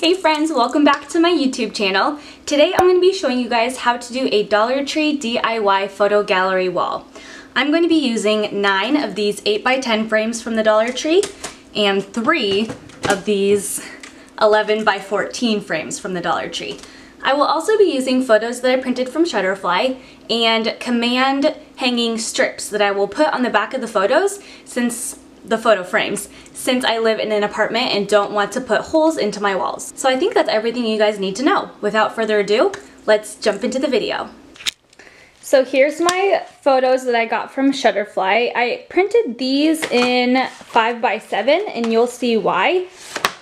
Hey friends, welcome back to my YouTube channel. Today I'm going to be showing you guys how to do a Dollar Tree DIY photo gallery wall. I'm going to be using 9 of these 8x10 frames from the Dollar Tree and 3 of these 11 by 14 frames from the Dollar Tree. I will also be using photos that I printed from Shutterfly and command hanging strips that I will put on the back of the photos since the photo frames since I live in an apartment and don't want to put holes into my walls. So I think that's everything you guys need to know. Without further ado, let's jump into the video. So here's my photos that I got from Shutterfly. I printed these in 5 by 7 and you'll see why.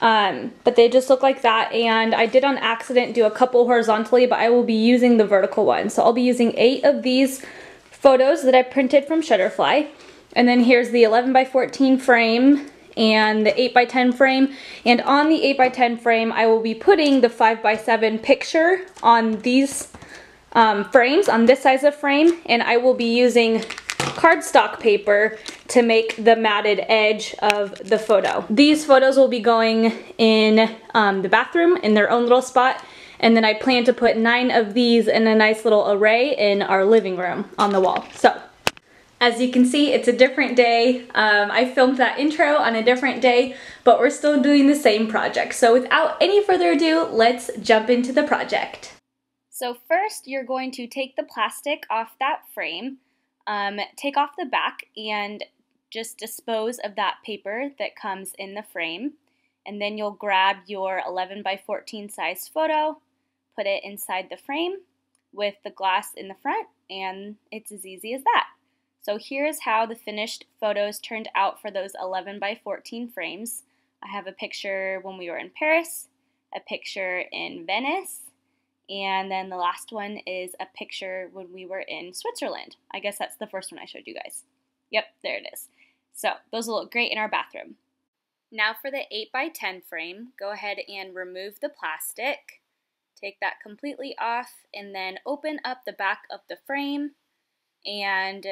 Um, but they just look like that and I did on accident do a couple horizontally but I will be using the vertical one. So I'll be using 8 of these photos that I printed from Shutterfly. And then here's the 11 by 14 frame and the 8 by 10 frame. And on the 8 by 10 frame, I will be putting the 5 by 7 picture on these um, frames, on this size of frame. And I will be using cardstock paper to make the matted edge of the photo. These photos will be going in um, the bathroom in their own little spot. And then I plan to put nine of these in a nice little array in our living room on the wall. So as you can see, it's a different day. Um, I filmed that intro on a different day, but we're still doing the same project. So without any further ado, let's jump into the project. So first, you're going to take the plastic off that frame, um, take off the back, and just dispose of that paper that comes in the frame. And then you'll grab your 11 by 14 size photo, put it inside the frame with the glass in the front, and it's as easy as that. So here's how the finished photos turned out for those 11 by 14 frames. I have a picture when we were in Paris, a picture in Venice, and then the last one is a picture when we were in Switzerland. I guess that's the first one I showed you guys. Yep, there it is. So those will look great in our bathroom. Now for the 8 by 10 frame, go ahead and remove the plastic. Take that completely off and then open up the back of the frame and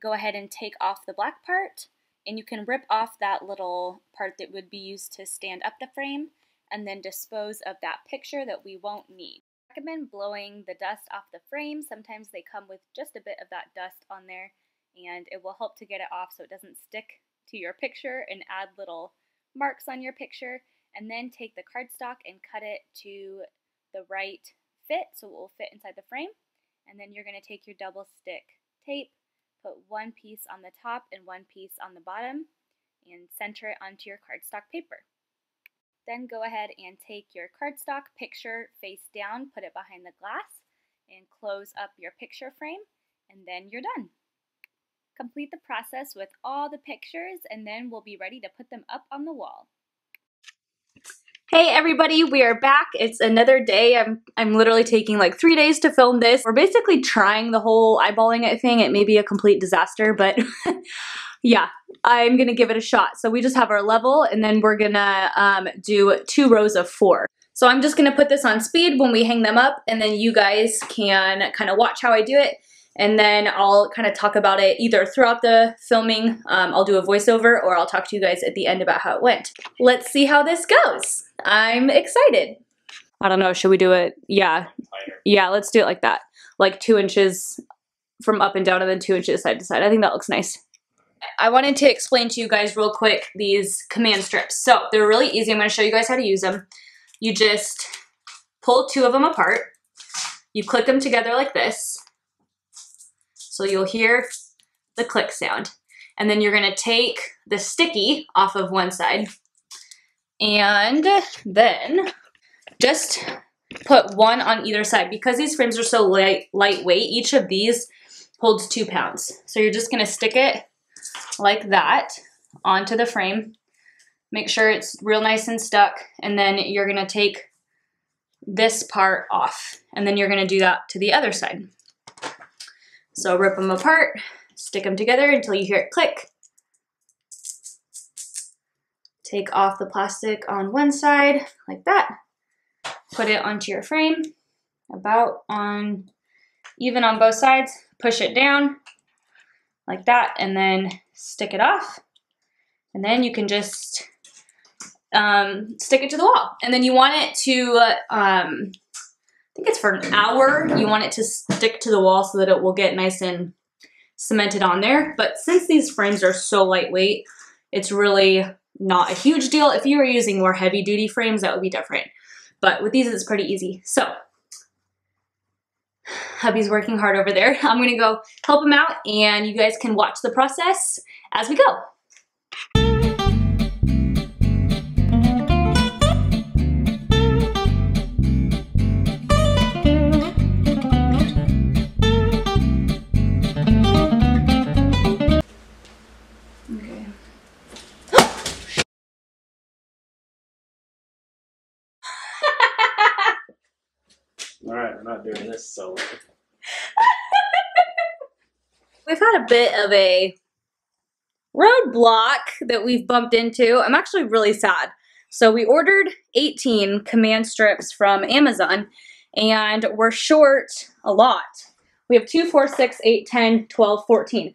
go ahead and take off the black part and you can rip off that little part that would be used to stand up the frame and then dispose of that picture that we won't need. I recommend blowing the dust off the frame. Sometimes they come with just a bit of that dust on there and it will help to get it off so it doesn't stick to your picture and add little marks on your picture and then take the cardstock and cut it to the right fit so it will fit inside the frame and then you're going to take your double stick tape put one piece on the top and one piece on the bottom and center it onto your cardstock paper. Then go ahead and take your cardstock picture face down, put it behind the glass, and close up your picture frame, and then you're done. Complete the process with all the pictures, and then we'll be ready to put them up on the wall. Hey everybody, we are back. It's another day. I'm I'm literally taking like three days to film this. We're basically trying the whole eyeballing it thing. It may be a complete disaster, but yeah, I'm gonna give it a shot. So we just have our level and then we're gonna um, do two rows of four. So I'm just gonna put this on speed when we hang them up and then you guys can kind of watch how I do it and then I'll kind of talk about it either throughout the filming, um, I'll do a voiceover, or I'll talk to you guys at the end about how it went. Let's see how this goes. I'm excited. I don't know, should we do it? Yeah. Yeah, let's do it like that. Like two inches from up and down and then two inches side to side. I think that looks nice. I wanted to explain to you guys real quick these command strips. So they're really easy. I'm going to show you guys how to use them. You just pull two of them apart. You click them together like this so you'll hear the click sound. And then you're gonna take the sticky off of one side and then just put one on either side. Because these frames are so light, lightweight, each of these holds two pounds. So you're just gonna stick it like that onto the frame. Make sure it's real nice and stuck. And then you're gonna take this part off. And then you're gonna do that to the other side. So rip them apart, stick them together until you hear it click. Take off the plastic on one side like that. Put it onto your frame, about on, even on both sides. Push it down like that and then stick it off. And then you can just um, stick it to the wall. And then you want it to, um, I think it's for an hour, you want it to stick to the wall so that it will get nice and cemented on there. But since these frames are so lightweight, it's really not a huge deal. If you were using more heavy duty frames, that would be different. But with these, it's pretty easy. So hubby's working hard over there. I'm gonna go help him out and you guys can watch the process as we go. Not doing this solo. we've had a bit of a roadblock that we've bumped into. I'm actually really sad. So we ordered 18 command strips from Amazon and we're short a lot. We have 2, 4, 6, 8, 10, 12, 14,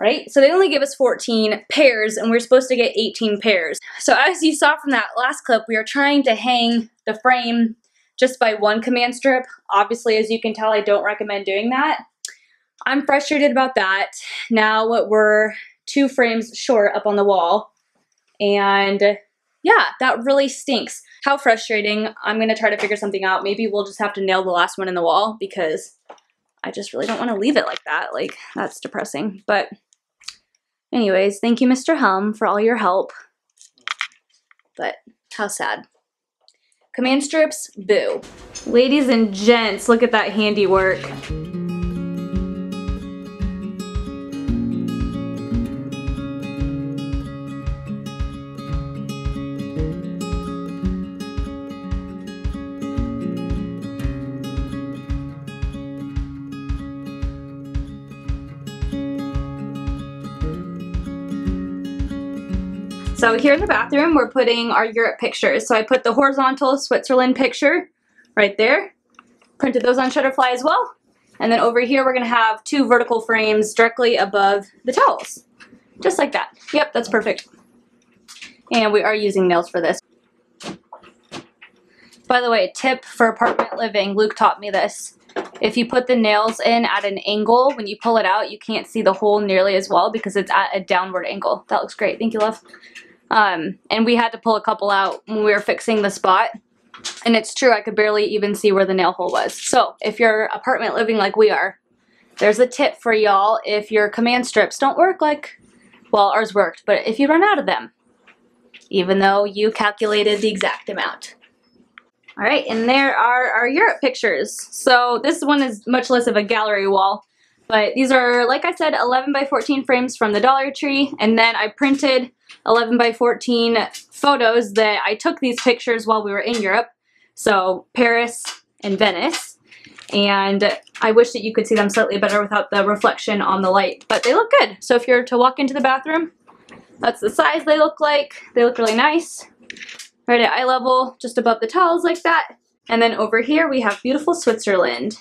right? So they only give us 14 pairs and we're supposed to get 18 pairs. So as you saw from that last clip, we are trying to hang the frame just by one command strip. Obviously, as you can tell, I don't recommend doing that. I'm frustrated about that. Now we're two frames short up on the wall. And yeah, that really stinks. How frustrating. I'm gonna try to figure something out. Maybe we'll just have to nail the last one in the wall because I just really don't wanna leave it like that. Like, that's depressing. But anyways, thank you, Mr. Helm, for all your help. But how sad. Command strips, boo. Ladies and gents, look at that handiwork. So here in the bathroom, we're putting our Europe pictures. So I put the horizontal Switzerland picture right there. Printed those on Shutterfly as well. And then over here, we're gonna have two vertical frames directly above the towels. Just like that. Yep, that's perfect. And we are using nails for this. By the way, tip for apartment living, Luke taught me this. If you put the nails in at an angle, when you pull it out, you can't see the hole nearly as well because it's at a downward angle. That looks great. Thank you, love. Um, and we had to pull a couple out when we were fixing the spot. And it's true, I could barely even see where the nail hole was. So if you're apartment living like we are, there's a tip for y'all if your command strips don't work like, well, ours worked, but if you run out of them, even though you calculated the exact amount. All right, and there are our Europe pictures. So this one is much less of a gallery wall, but these are, like I said, 11 by 14 frames from the Dollar Tree, and then I printed 11 by 14 photos that I took these pictures while we were in Europe. So Paris and Venice. And I wish that you could see them slightly better without the reflection on the light, but they look good. So if you're to walk into the bathroom, that's the size they look like. They look really nice. Right at eye level, just above the towels like that. And then over here we have beautiful Switzerland.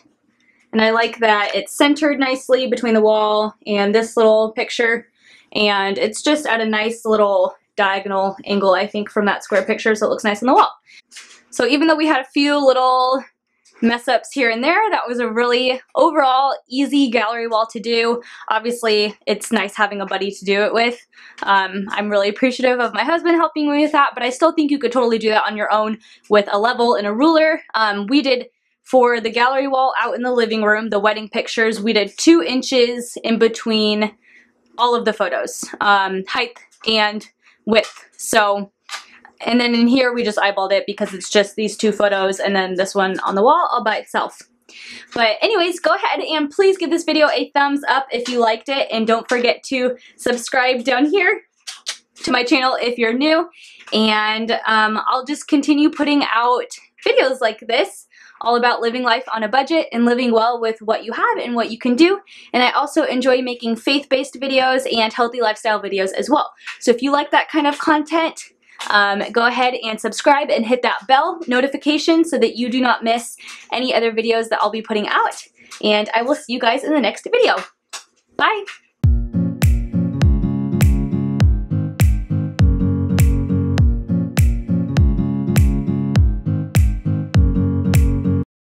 And I like that it's centered nicely between the wall and this little picture and it's just at a nice little diagonal angle, I think, from that square picture, so it looks nice on the wall. So even though we had a few little mess ups here and there, that was a really overall easy gallery wall to do. Obviously, it's nice having a buddy to do it with. Um, I'm really appreciative of my husband helping me with that, but I still think you could totally do that on your own with a level and a ruler. Um, we did for the gallery wall out in the living room, the wedding pictures, we did two inches in between all of the photos, um, height and width. So, and then in here we just eyeballed it because it's just these two photos and then this one on the wall all by itself. But anyways, go ahead and please give this video a thumbs up if you liked it and don't forget to subscribe down here to my channel if you're new and um, I'll just continue putting out videos like this all about living life on a budget and living well with what you have and what you can do. And I also enjoy making faith-based videos and healthy lifestyle videos as well. So if you like that kind of content, um, go ahead and subscribe and hit that bell notification so that you do not miss any other videos that I'll be putting out. And I will see you guys in the next video. Bye!